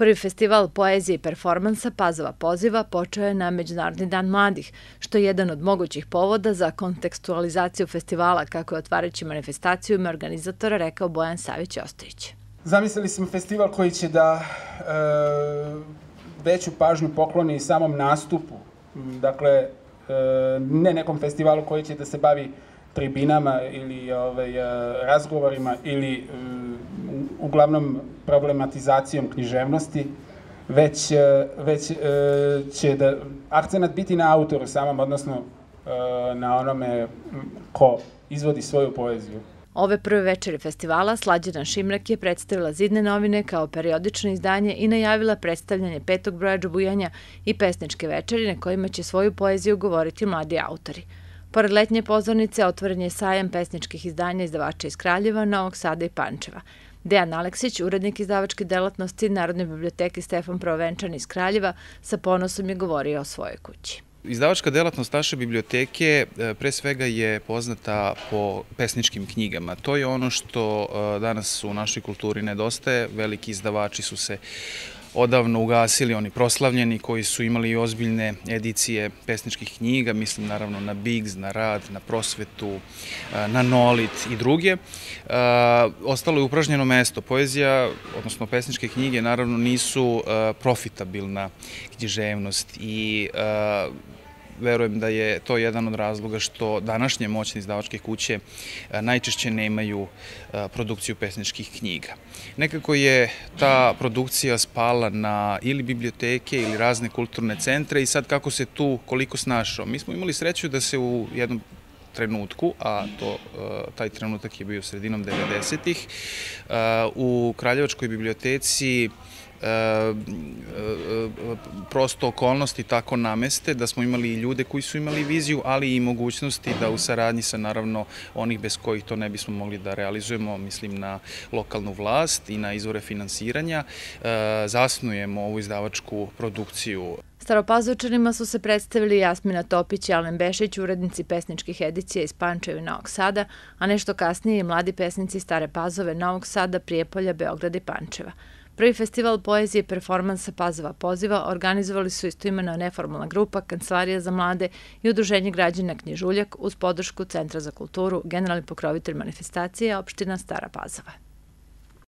Prvi festival poezije i performansa Pazova poziva počeo je na Međunarodni dan mladih, što je jedan od mogućih povoda za kontekstualizaciju festivala, kako je otvarajući manifestaciju ime organizatora rekao Bojan Savić Ostojić. Zamislili smo festival koji će da e, veću pažnju pokloni samom nastupu. Dakle, e, ne nekom festivalu koji će da se bavi tribinama ili ovaj, e, razgovorima ili uglavnom problematizacijom književnosti, već, e, već će da akcenat biti na autoru samom, odnosno na onome ko izvodi svoju poeziju. Ove prve večeri festivala Slađana Šimrak je predstavila Zidne novine kao periodično izdanje i najavila predstavljanje petog broja džubujanja i pesničke večeri na kojima će svoju poeziju govoriti mladi autori. Pored letnje pozornice otvoren je sajam pesničkih izdanja izdavača iz Kraljeva, Novog Sada i Pančeva. Dejan Aleksić, urednik izdavačke delatnosti Narodne biblioteke Stefan Provenčan iz Kraljeva, sa ponosom je govorio o svojoj kući. Izdavačka delatnost naše biblioteke e, pre svega je poznata po pesničkim knjigama. To je ono što e, danas u našoj kulturi nedostaje. Veliki izdavači su se odavno ugasili, oni proslavljeni koji su imali ozbiljne edicije pesničkih knjiga, mislim naravno na Biggs, na Rad, na Prosvetu, na Nolit i druge. Ostalo je upražnjeno mesto. Poezija, odnosno pesničke knjige, naravno nisu profitabilna književnost i verujem da je to jedan od razloga što današnje moćne izdavačke kuće e, najčešće nemaju e, produkciju pesničkih knjiga. Nekako je ta produkcija spala na ili biblioteke ili razne kulturne centre i sad kako se tu, koliko snašao. Mi smo imali sreću da se u jednom trenutku, a to, e, taj trenutak je bio sredinom 90-ih, u Kraljevačkoj biblioteci prosto okolnosti tako nameste, da smo imali i ljude koji su imali viziju, ali i mogućnosti da u saradnji sa naravno onih bez kojih to ne bismo mogli da realizujemo, mislim na lokalnu vlast i na izvore finansiranja, e, zasnujemo ovu izdavačku produkciju. Staropazovčanima su se predstavili Jasmina Topić i Alen Bešić, urednici pesničkih edicija iz Pančeva i Novog Sada, a nešto kasnije i mladi pesnici Stare Pazove, Novog Sada, Prijepolja, Beograda i Pančeva. Prvi festival poezije i performansa Pazova poziva organizovali su istoimena neformalna grupa Kancelarija za mlade i Udruženje građana Knjižuljak uz podršku Centra za kulturu, generalni pokrovitelj manifestacije opština Stara Pazova.